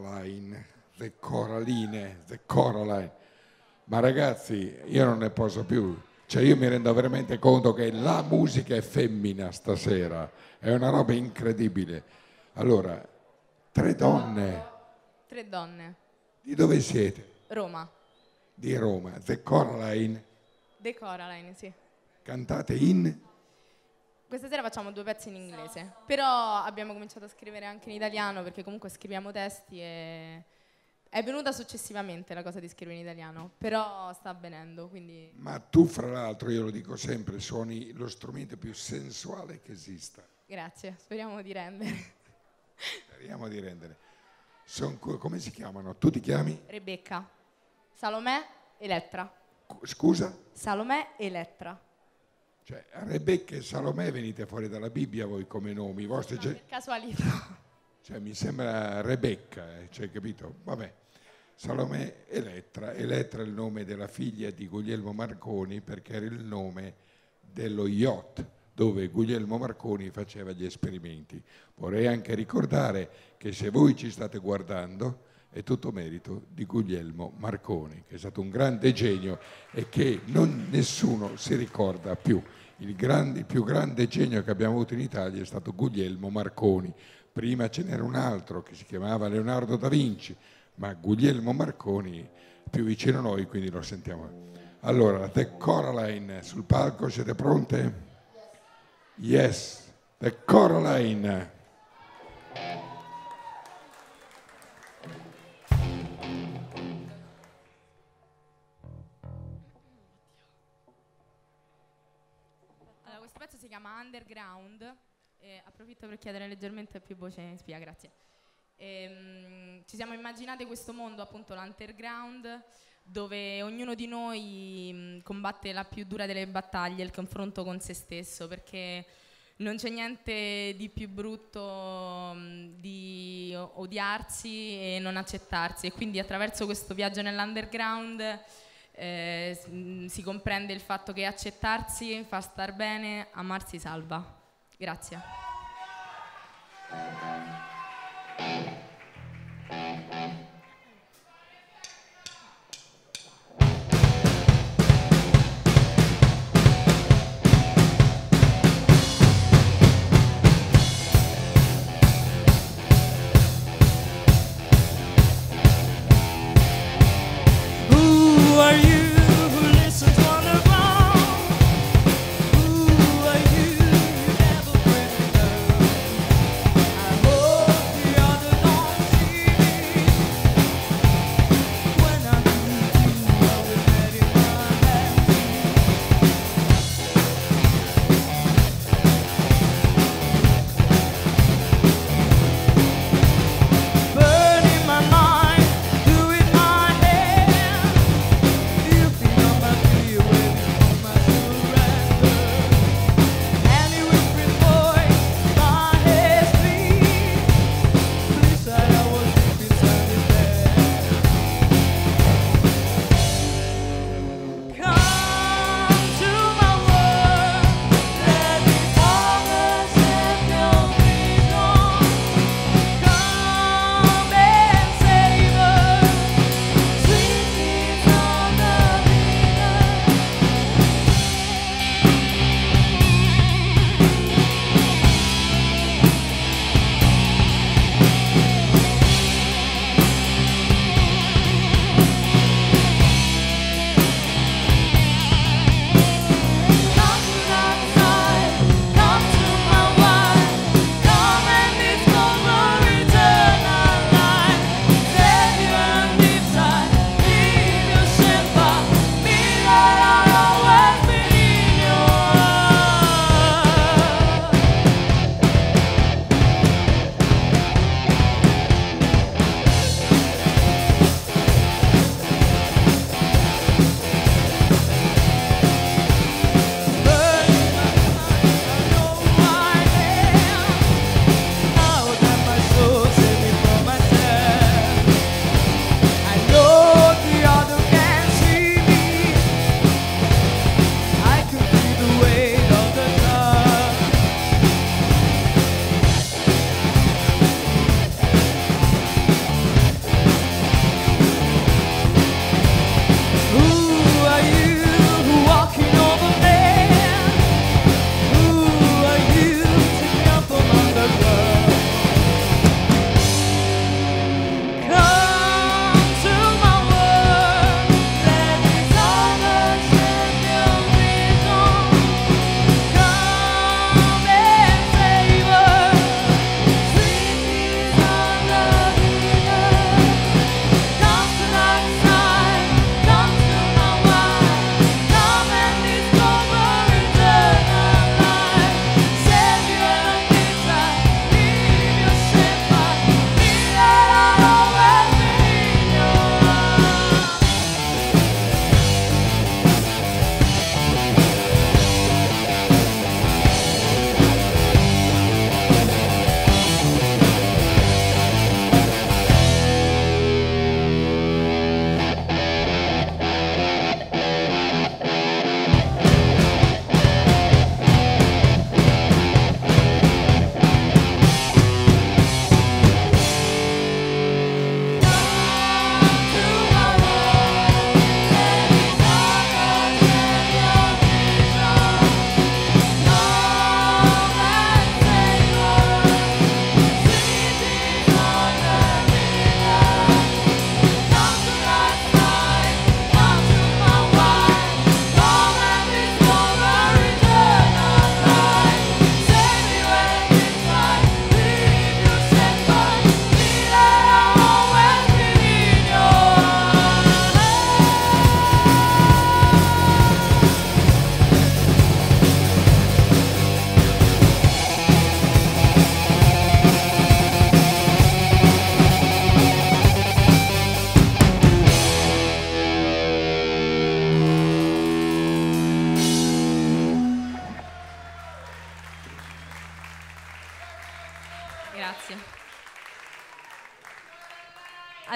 Coraline, The Coraline, The Coraline. Ma ragazzi, io non ne posso più. Cioè io mi rendo veramente conto che la musica è femmina stasera, è una roba incredibile. Allora, tre donne, Tre donne. di dove siete? Roma. Di Roma, The Coraline, The Coraline, sì. cantate in... Questa sera facciamo due pezzi in inglese, però abbiamo cominciato a scrivere anche in italiano perché comunque scriviamo testi e è venuta successivamente la cosa di scrivere in italiano, però sta avvenendo, quindi Ma tu, fra l'altro, io lo dico sempre, suoni lo strumento più sensuale che esista. grazie, speriamo di rendere. Speriamo di rendere. Son co- come si chiamano? Tu ti chiami? Rebecca, Salomè, Elettra. Scusa? Salomè, Elettra. Cioè, Rebecca e Salomè venite fuori dalla Bibbia voi come nomi. I vostri No, casualità. cioè, mi sembra Rebecca, eh, cioè, capito? Vabbè. Salomè Elettra. Elettra è il nome della figlia di Guglielmo Marconi perché era il nome dello yacht dove Guglielmo Marconi faceva gli esperimenti. Vorrei anche ricordare che se voi ci state guardando è tutto merito di Guglielmo Marconi, che è stato un grande genio e che non- nessuno si ricorda più. Il, grande- il più grande genio che abbiamo avuto in Italia è stato Guglielmo Marconi. Prima ce n'era un altro che si chiamava Leonardo da Vinci, ma Guglielmo Marconi è più vicino a noi, quindi lo sentiamo. Allora, The Coraline sul palco, siete pronte? Yes, The Coraline. Chiama Underground. e approfitto per chiedere leggermente più voce in spia, grazie. Ehm, ci siamo immaginate questo mondo, appunto l'underground, dove ognuno di noi mh, combatte la più dura delle battaglie, il confronto con se stesso, perché non c'è niente di più brutto mh, di o- odiarsi e non accettarsi. E quindi attraverso questo viaggio nell'underground eh, mh, si comprende il fatto che accettarsi fa star bene, amarsi salva. Grazie.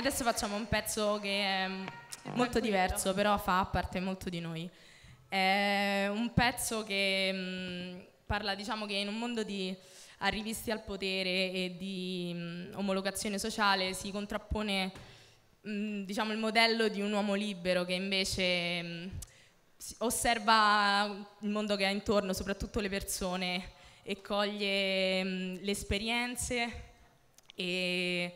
Adesso facciamo un pezzo che è mm, molto diverso, però fa parte molto di noi. È un pezzo che mh, parla, diciamo che in un mondo di arrivisti al potere e di mh, omologazione sociale si contrappone mh, diciamo, il modello di un uomo libero che invece osserva il mondo che ha intorno, soprattutto le persone, e coglie le esperienze e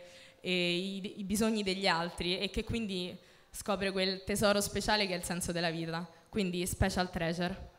i, i bisogni degli altri e che quindi scopre quel tesoro speciale che è il senso della vita, quindi special treasure.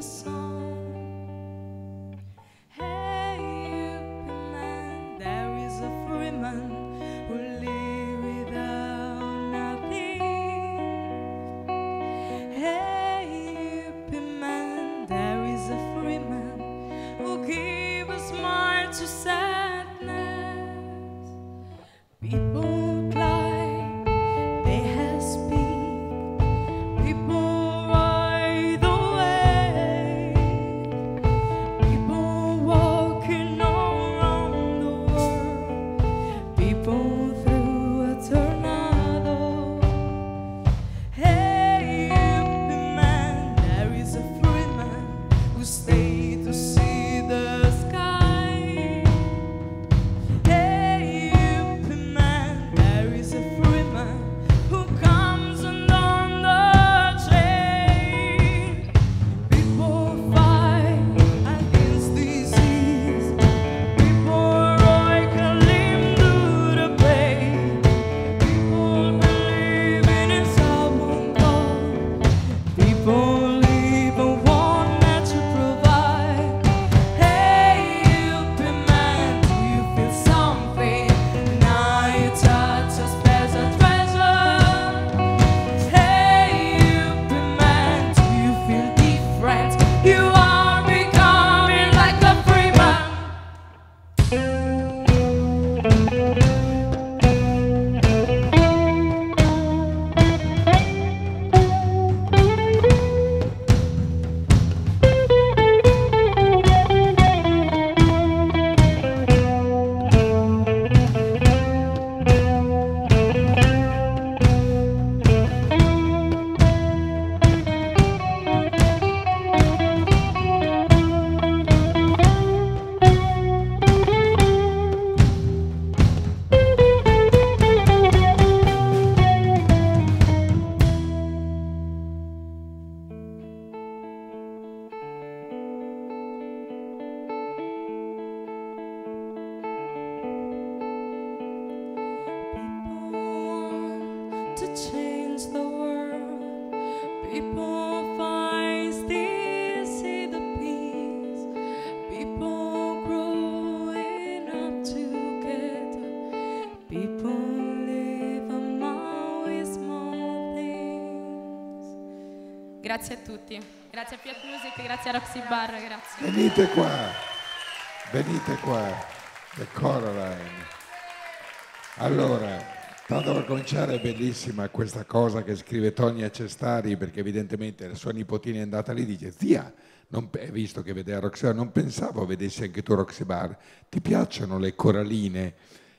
the. Grazie a tutti, grazie a Fiat Music, grazie a Roxy Bar, grazie. Venite qua, venite qua, The Coraline. Allora, tanto per cominciare è bellissima questa cosa che scrive Tony Acestari perché evidentemente la sua nipotina è andata lì e dice, zia, non, visto che vedeva Roxy Bar, non pensavo vedessi anche tu Roxy Bar, ti piacciono le coraline?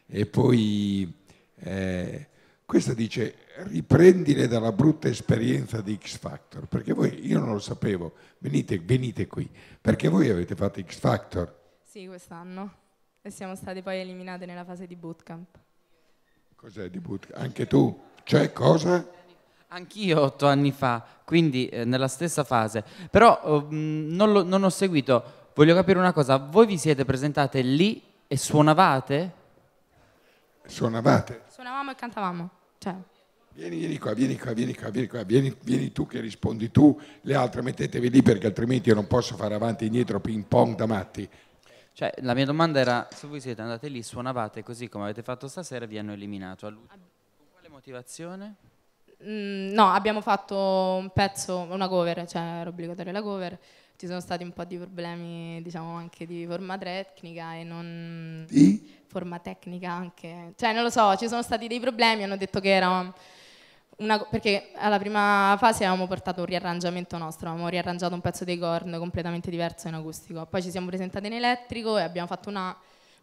E poi... Eh, questa dice riprendile dalla brutta esperienza di X Factor, perché voi, io non lo sapevo, venite, venite qui, perché voi avete fatto X Factor. Sì, quest'anno. E siamo state poi eliminate nella fase di bootcamp. Cos'è di bootcamp? Anche tu? Cioè cosa? Anch'io otto anni fa, quindi eh, nella stessa fase. Però eh, non, lo- non ho seguito. Voglio capire una cosa. Voi vi siete presentate lì e suonavate? Suonavate? Suonavamo e cantavamo. Cioè, Vieni, vieni qua, vieni qua, vieni qua, vieni qua, vieni, vieni tu che rispondi tu, le altre mettetevi lì perché altrimenti io non posso fare avanti e indietro ping pong da matti. Cioè, la mia domanda era se voi siete andate lì, suonavate così come avete fatto stasera e vi hanno eliminato. Con quale motivazione? mm, no, abbiamo fatto un pezzo, una cover, cioè era obbligatoria la cover. Ci sono stati un po' di problemi, diciamo, anche di forma tecnica e non... Di? forma tecnica anche. Cioè, non lo so, ci sono stati dei problemi, hanno detto che era una, perché alla prima fase avevamo portato un riarrangiamento nostro, avevamo riarrangiato un pezzo dei corn completamente diverso in acustico. Poi ci siamo presentati in elettrico e abbiamo fatto una-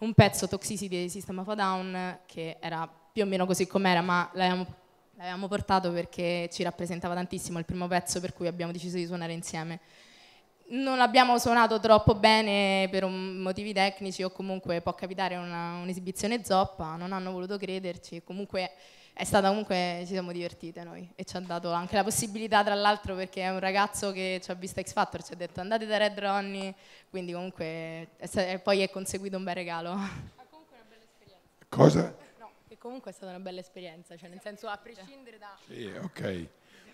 un pezzo Toxicity di System of a Down che era più o meno così com'era, ma l'avevamo, l'avevamo portato perché ci rappresentava tantissimo il primo pezzo per cui abbiamo deciso di suonare insieme. Non l'abbiamo suonato troppo bene per un- motivi tecnici o comunque può capitare una- un'esibizione zoppa, non hanno voluto crederci, comunque è stata comunque, ci siamo divertite noi e ci ha dato anche la possibilità tra l'altro perché è un ragazzo che ci ha visto X Factor, ci ha detto andate da Red Ronnie, quindi comunque è e poi è conseguito un bel regalo. Cosa? No, che comunque è stata una bella esperienza, cioè nel senso a prescindere da... Sì, ok.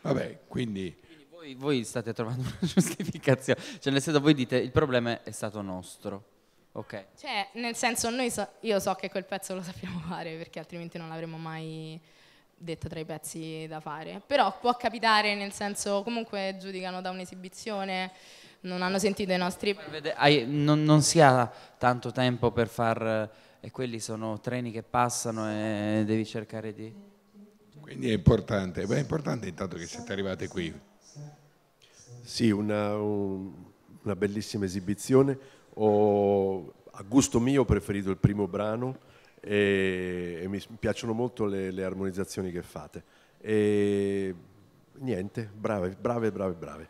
Vabbè, quindi Quindi voi, voi state trovando una giustificazione. Cioè, nel senso, voi dite il problema è stato nostro. Ok. Cioè, nel senso, noi so- io so che quel pezzo lo sappiamo fare perché altrimenti non l'avremmo mai detto tra i pezzi da fare. Però può capitare, nel senso, comunque giudicano da un'esibizione, non hanno sentito i nostri... Vede- hai- non, non si ha tanto tempo per far... E quelli sono treni che passano e devi cercare di... Quindi è importante, Beh, è importante intanto che siete arrivate qui. Sì, una, un- una bellissima esibizione. Ho, a gusto mio ho preferito il primo brano e, e mi piacciono molto le, le armonizzazioni che fate. E niente, brave, brave, brave, brave.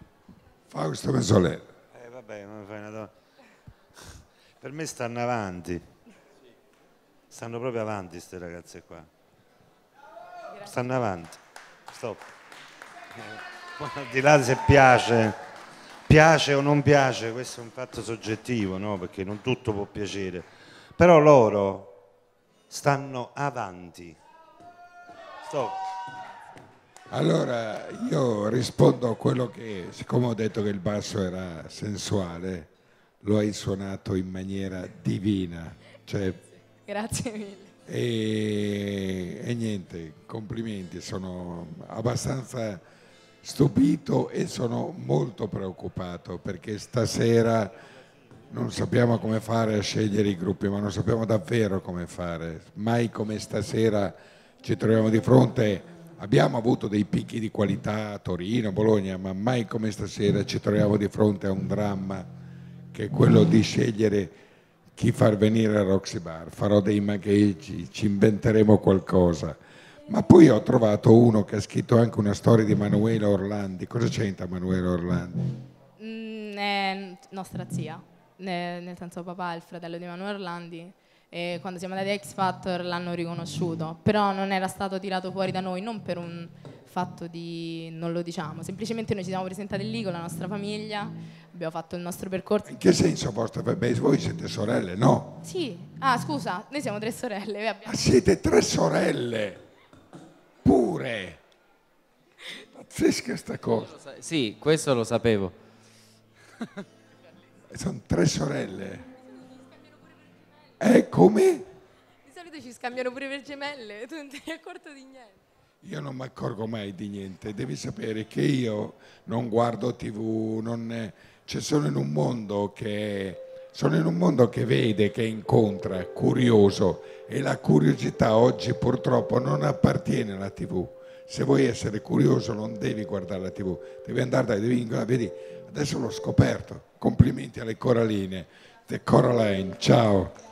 Fausto Mesolè, Eh vabbè, ma fai una do- Per me stanno avanti. Stanno proprio avanti queste ragazze qua. Stanno avanti. Stop. Al di là se piace, piace o non piace, questo è un fatto soggettivo, no? Perché non tutto può piacere. Però loro stanno avanti. Stop. allora io rispondo a quello che, siccome ho detto che il basso era sensuale, lo hai suonato in maniera divina. Cioè, Grazie mille. e, e niente, complimenti, sono abbastanza stupito e sono molto preoccupato perché stasera non sappiamo come fare a scegliere i gruppi, ma non sappiamo davvero come fare. Mai come stasera ci troviamo di fronte, abbiamo avuto dei picchi di qualità a Torino, Bologna, ma mai come stasera ci troviamo di fronte a un dramma che è quello di scegliere chi far venire a Roxy Bar. Farò dei magheggi, ci inventeremo qualcosa. Ma poi ho trovato uno che ha scritto anche una storia di Manuela Orlandi. Cosa c'entra Manuela Orlandi? Mm, è nostra zia, ne- nel senso papà è il fratello di Manuel Orlandi e quando siamo andati a X Factor l'hanno riconosciuto, però non era stato tirato fuori da noi, non per un fatto di non lo diciamo, semplicemente noi ci siamo presentati lì con la nostra famiglia, abbiamo fatto il nostro percorso. In che senso vostra? Beh, voi siete sorelle, no? Sì, ah scusa, noi siamo tre sorelle, abbiamo- Ma siete tre sorelle! Pure! Pazzesca sta cosa. Sì, questo lo sapevo. Sono tre sorelle. Eh, come? Di solito ci scambiano pure per gemelle, tu non ti sei accorto di niente. Io non mi accorgo mai di niente, devi sapere che io non guardo tv, non, cioè sono in un mondo che è Sono in un mondo che vede, che incontra, curioso e la curiosità oggi purtroppo non appartiene alla TV. Se vuoi essere curioso non devi guardare la TV, devi andare dai, devi, vedi, adesso l'ho scoperto. Complimenti alle Coraline. The Coraline, ciao.